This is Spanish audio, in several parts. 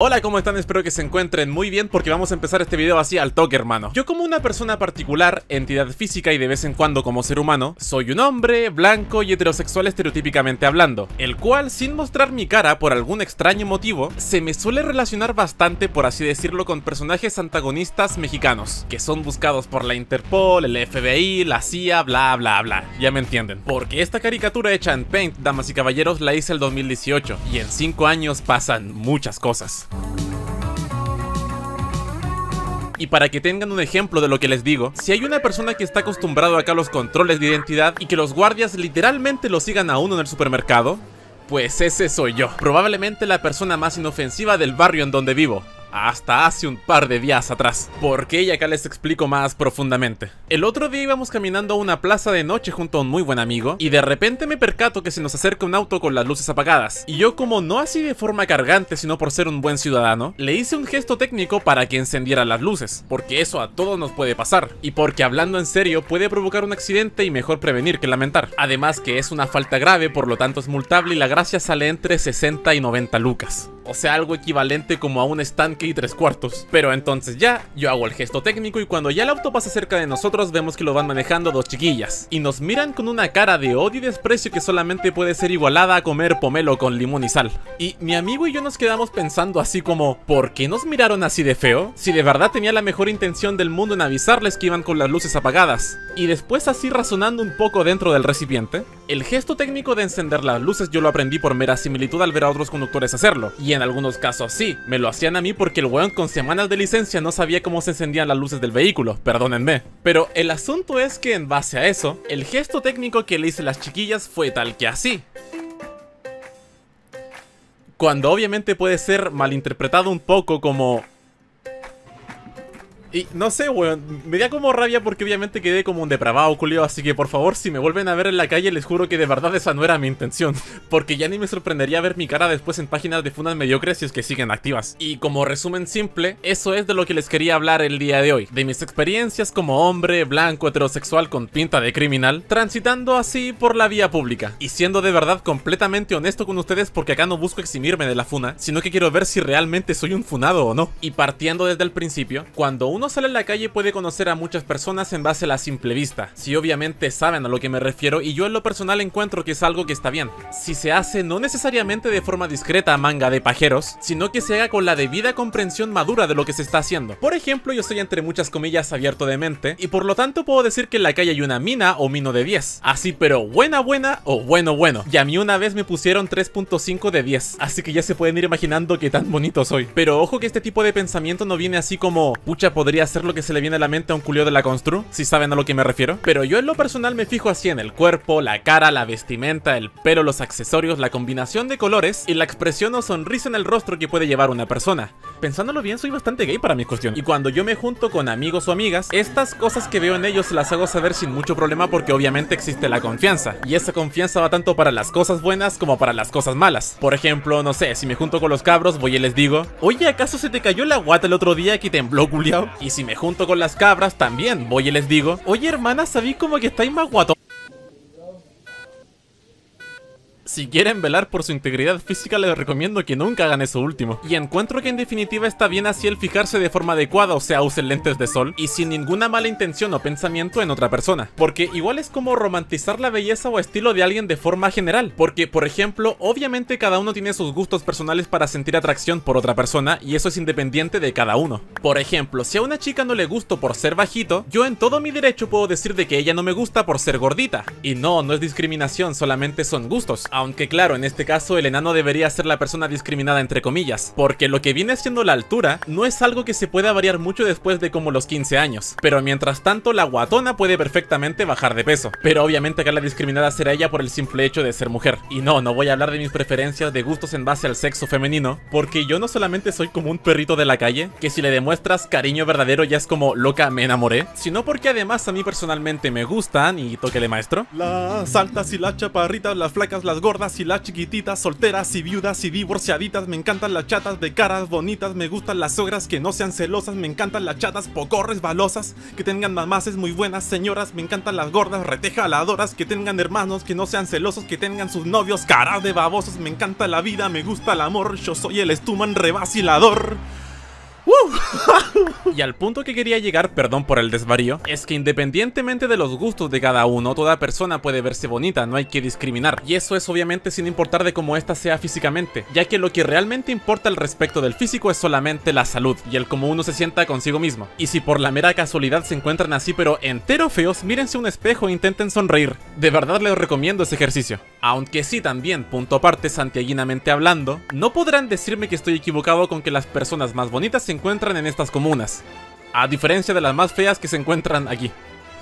Hola, ¿cómo están? Espero que se encuentren muy bien porque vamos a empezar este video así al toque, hermano. Yo como una persona particular, entidad física y de vez en cuando como ser humano, soy un hombre, blanco y heterosexual estereotípicamente hablando, el cual, sin mostrar mi cara por algún extraño motivo, se me suele relacionar bastante, por así decirlo, con personajes antagonistas mexicanos, que son buscados por la Interpol, el FBI, la CIA, bla bla bla. Ya me entienden. Porque esta caricatura hecha en Paint, damas y caballeros, la hice el 2018, y en 5 años pasan muchas cosas. Y para que tengan un ejemplo de lo que les digo, si hay una persona que está acostumbrado acá a los controles de identidad y que los guardias literalmente lo sigan a uno en el supermercado, pues ese soy yo. Probablemente la persona más inofensiva del barrio en donde vivo hasta hace un par de días atrás. ¿Por qué? Y acá les explico más profundamente. El otro día íbamos caminando a una plaza de noche junto a un muy buen amigo y de repente me percato que se nos acerca un auto con las luces apagadas. Y yo como no así de forma cargante sino por ser un buen ciudadano, le hice un gesto técnico para que encendiera las luces, porque eso a todos nos puede pasar. Y porque hablando en serio puede provocar un accidente y mejor prevenir que lamentar. Además que es una falta grave, por lo tanto es multable y la gracia sale entre 60 y 90 lucas o sea algo equivalente como a un estanque y tres cuartos. Pero entonces ya, yo hago el gesto técnico y cuando ya el auto pasa cerca de nosotros vemos que lo van manejando dos chiquillas. Y nos miran con una cara de odio y desprecio que solamente puede ser igualada a comer pomelo con limón y sal. Y mi amigo y yo nos quedamos pensando así como, ¿por qué nos miraron así de feo? Si de verdad tenía la mejor intención del mundo en avisarles que iban con las luces apagadas. Y después así razonando un poco dentro del recipiente, el gesto técnico de encender las luces yo lo aprendí por mera similitud al ver a otros conductores hacerlo. Y algunos casos sí, me lo hacían a mí porque el weón con semanas de licencia no sabía cómo se encendían las luces del vehículo, perdónenme. Pero el asunto es que en base a eso, el gesto técnico que le hice a las chiquillas fue tal que así. Cuando obviamente puede ser malinterpretado un poco como y no sé, weón, me da como rabia porque obviamente quedé como un depravado, culio, así que por favor, si me vuelven a ver en la calle, les juro que de verdad esa no era mi intención, porque ya ni me sorprendería ver mi cara después en páginas de fundas mediocres si es que siguen activas. Y como resumen simple, eso es de lo que les quería hablar el día de hoy, de mis experiencias como hombre blanco heterosexual con pinta de criminal, transitando así por la vía pública, y siendo de verdad completamente honesto con ustedes porque acá no busco eximirme de la funa, sino que quiero ver si realmente soy un funado o no. Y partiendo desde el principio, cuando uno sale a la calle puede conocer a muchas personas en base a la simple vista, si obviamente saben a lo que me refiero y yo en lo personal encuentro que es algo que está bien. Si se hace no necesariamente de forma discreta manga de pajeros, sino que se haga con la debida comprensión madura de lo que se está haciendo. Por ejemplo, yo soy entre muchas comillas abierto de mente y por lo tanto puedo decir que en la calle hay una mina o mino de 10. Así pero buena buena o bueno bueno. Y a mí una vez me pusieron 3.5 de 10, así que ya se pueden ir imaginando qué tan bonito soy. Pero ojo que este tipo de pensamiento no viene así como, pucha podría ser lo que se le viene a la mente a un culio de la constru, si saben a lo que me refiero. Pero yo en lo personal me fijo así en el cuerpo, la cara, la vestimenta, el pelo, los accesorios, la combinación de colores y la expresión o sonrisa en el rostro que puede llevar una persona. Pensándolo bien, soy bastante gay para mi cuestión. Y cuando yo me junto con amigos o amigas, estas cosas que veo en ellos las hago saber sin mucho problema porque obviamente existe la confianza. Y esa confianza va tanto para las cosas buenas como para las cosas malas. Por ejemplo, no sé, si me junto con los cabros, voy y les digo, oye, ¿acaso se te cayó la guata el otro día que tembló, culiao? Y si me junto con las cabras, también voy y les digo, oye hermana, ¿sabí como que estáis más? Si quieren velar por su integridad física les recomiendo que nunca hagan eso último. Y encuentro que en definitiva está bien así el fijarse de forma adecuada, o sea, usen lentes de sol, y sin ninguna mala intención o pensamiento en otra persona. Porque igual es como romantizar la belleza o estilo de alguien de forma general. Porque, por ejemplo, obviamente cada uno tiene sus gustos personales para sentir atracción por otra persona, y eso es independiente de cada uno. Por ejemplo, si a una chica no le gusto por ser bajito, yo en todo mi derecho puedo decir de que ella no me gusta por ser gordita. Y no, no es discriminación, solamente son gustos. Aunque claro, en este caso el enano debería ser la persona discriminada entre comillas, porque lo que viene siendo la altura no es algo que se pueda variar mucho después de como los 15 años, pero mientras tanto la guatona puede perfectamente bajar de peso, pero obviamente acá la discriminada será ella por el simple hecho de ser mujer. Y no, no voy a hablar de mis preferencias de gustos en base al sexo femenino, porque yo no solamente soy como un perrito de la calle, que si le demuestras cariño verdadero ya es como loca me enamoré, sino porque además a mí personalmente me gustan, y toque de maestro, las altas y las chaparritas, las flacas, las gordas y las chiquititas, solteras y viudas y divorciaditas. Me encantan las chatas de caras bonitas, me gustan las sogras que no sean celosas, me encantan las chatas poco resbalosas, que tengan mamases muy buenas señoras, me encantan las gordas retejaladoras, que tengan hermanos que no sean celosos, que tengan sus novios caras de babosos. Me encanta la vida, me gusta el amor, yo soy el Stuman revacilador. Y al punto que quería llegar, perdón por el desvarío, es que independientemente de los gustos de cada uno, toda persona puede verse bonita, no hay que discriminar. Y eso es obviamente sin importar de cómo ésta sea físicamente, ya que lo que realmente importa al respecto del físico es solamente la salud y el cómo uno se sienta consigo mismo. Y si por la mera casualidad se encuentran así pero entero feos, mírense un espejo e intenten sonreír. De verdad les recomiendo ese ejercicio. Aunque sí también, punto aparte, santiaguinamente hablando, no podrán decirme que estoy equivocado con que las personas más bonitas se encuentran en estas comunas, a diferencia de las más feas que se encuentran aquí.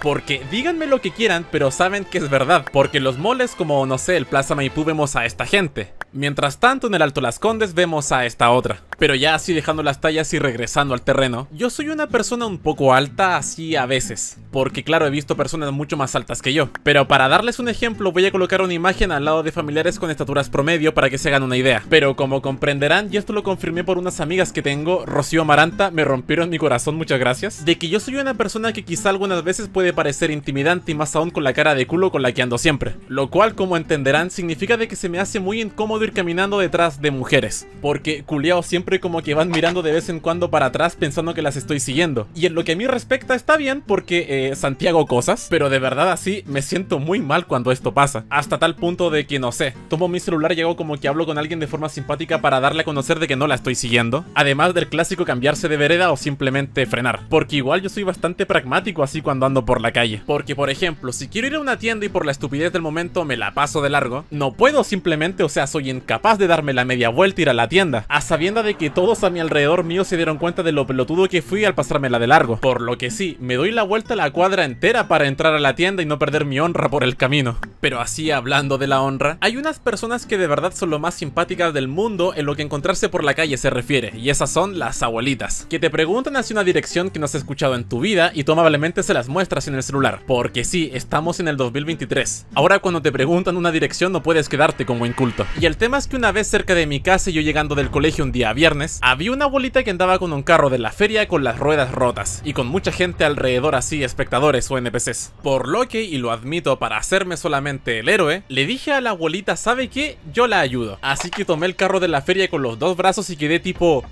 Porque díganme lo que quieran, pero saben que es verdad, porque los moles como, no sé, el Plaza Maipú vemos a esta gente. Mientras tanto, en el Alto Las Condes vemos a esta otra. Pero ya así dejando las tallas y regresando al terreno, yo soy una persona un poco alta así a veces, porque claro he visto personas mucho más altas que yo. Pero para darles un ejemplo voy a colocar una imagen al lado de familiares con estaturas promedio para que se hagan una idea. Pero como comprenderán, y esto lo confirmé por unas amigas que tengo, Rocío Maranta, me rompieron mi corazón, muchas gracias, de que yo soy una persona que quizá algunas veces puede parecer intimidante y más aún con la cara de culo con la que ando siempre. Lo cual, como entenderán, significa de que se me hace muy incómodo ir caminando detrás de mujeres, porque culiao siempre como que van mirando de vez en cuando para atrás pensando que las estoy siguiendo. Y en lo que a mí respecta está bien porque eh, Santiago cosas, pero de verdad así me siento muy mal cuando esto pasa. Hasta tal punto de que no sé, tomo mi celular y hago como que hablo con alguien de forma simpática para darle a conocer de que no la estoy siguiendo. Además del clásico cambiarse de vereda o simplemente frenar. Porque igual yo soy bastante pragmático así cuando ando por la calle. Porque por ejemplo, si quiero ir a una tienda y por la estupidez del momento me la paso de largo, no puedo simplemente, o sea, soy incapaz de darme la media vuelta y ir a la tienda. A sabienda de que todos a mi alrededor mío se dieron cuenta de lo pelotudo que fui al pasármela de largo. Por lo que sí, me doy la vuelta a la cuadra entera para entrar a la tienda y no perder mi honra por el camino. Pero así hablando de la honra, hay unas personas que de verdad son lo más simpáticas del mundo en lo que encontrarse por la calle se refiere, y esas son las abuelitas, que te preguntan hacia una dirección que no has escuchado en tu vida y tú se las muestras en el celular. Porque sí, estamos en el 2023. Ahora cuando te preguntan una dirección no puedes quedarte como inculto. Y el tema es que una vez cerca de mi casa yo llegando del colegio un día viernes, había una abuelita que andaba con un carro de la feria con las ruedas rotas y con mucha gente alrededor así, espectadores o NPCs. Por lo que, y lo admito para hacerme solamente el héroe, le dije a la abuelita, ¿sabe qué? Yo la ayudo. Así que tomé el carro de la feria con los dos brazos y quedé tipo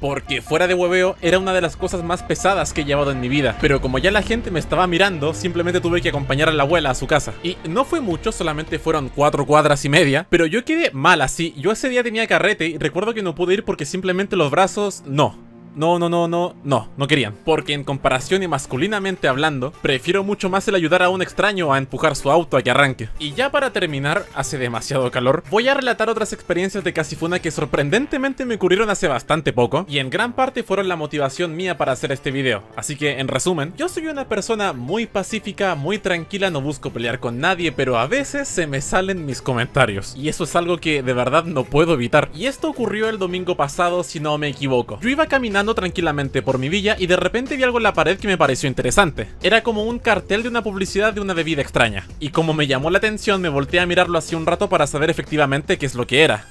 porque fuera de hueveo era una de las cosas más pesadas que he llevado en mi vida. Pero como ya la gente me estaba mirando, simplemente tuve que acompañar a la abuela a su casa. Y no fue mucho, solamente fueron cuatro cuadras y media, pero yo quedé mal así. Yo ese día tenía carrete y recuerdo que no pude ir porque simplemente los brazos no. No, no, no, no, no, no querían. Porque en comparación y masculinamente hablando, prefiero mucho más el ayudar a un extraño a empujar su auto a que arranque. Y ya para terminar, hace demasiado calor, voy a relatar otras experiencias de Casifuna que sorprendentemente me ocurrieron hace bastante poco, y en gran parte fueron la motivación mía para hacer este video. Así que, en resumen, yo soy una persona muy pacífica, muy tranquila, no busco pelear con nadie, pero a veces se me salen mis comentarios. Y eso es algo que de verdad no puedo evitar. Y esto ocurrió el domingo pasado, si no me equivoco. Yo iba caminando tranquilamente por mi villa y de repente vi algo en la pared que me pareció interesante. Era como un cartel de una publicidad de una bebida extraña. Y como me llamó la atención me volteé a mirarlo así un rato para saber efectivamente qué es lo que era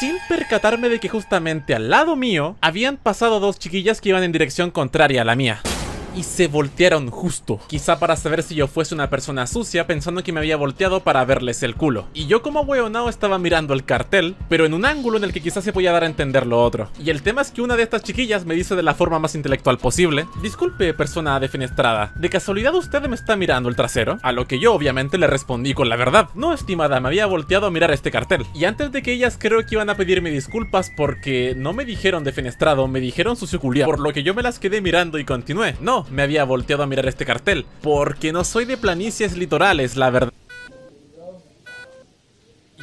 sin percatarme de que justamente al lado mío habían pasado dos chiquillas que iban en dirección contraria a la mía y se voltearon justo. Quizá para saber si yo fuese una persona sucia pensando que me había volteado para verles el culo. Y yo como hueonao estaba mirando el cartel, pero en un ángulo en el que quizás se podía dar a entender lo otro. Y el tema es que una de estas chiquillas me dice de la forma más intelectual posible, disculpe persona defenestrada, ¿de casualidad usted me está mirando el trasero? A lo que yo obviamente le respondí con la verdad. No estimada, me había volteado a mirar este cartel. Y antes de que ellas creo que iban a pedirme disculpas porque no me dijeron defenestrado, me dijeron sucio culiado, por lo que yo me las quedé mirando y continué. No, me había volteado a mirar este cartel, porque no soy de planicies litorales, la verdad.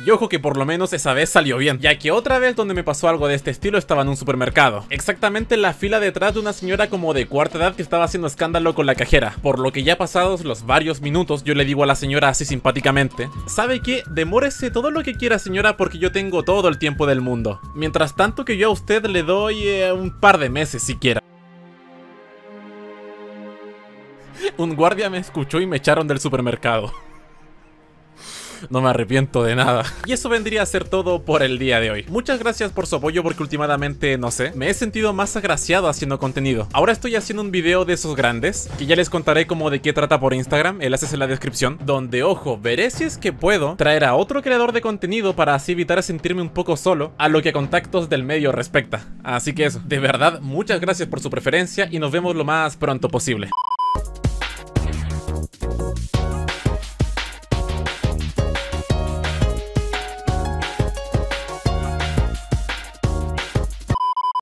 Y ojo que por lo menos esa vez salió bien, ya que otra vez donde me pasó algo de este estilo estaba en un supermercado. Exactamente en la fila detrás de una señora como de cuarta edad que estaba haciendo escándalo con la cajera. Por lo que ya pasados los varios minutos yo le digo a la señora así simpáticamente, ¿sabe qué? Demórese todo lo que quiera señora porque yo tengo todo el tiempo del mundo. Mientras tanto que yo a usted le doy eh, un par de meses siquiera. Un guardia me escuchó y me echaron del supermercado. no me arrepiento de nada. Y eso vendría a ser todo por el día de hoy. Muchas gracias por su apoyo porque últimamente, no sé, me he sentido más agraciado haciendo contenido. Ahora estoy haciendo un video de esos grandes, que ya les contaré como de qué trata por Instagram, el haces en la descripción, donde, ojo, veré si es que puedo traer a otro creador de contenido para así evitar sentirme un poco solo a lo que contactos del medio respecta. Así que eso, de verdad, muchas gracias por su preferencia y nos vemos lo más pronto posible.